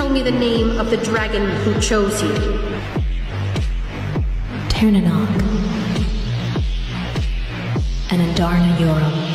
tell me the name of the dragon who chose you? Ternanog. And Andarna Yoram.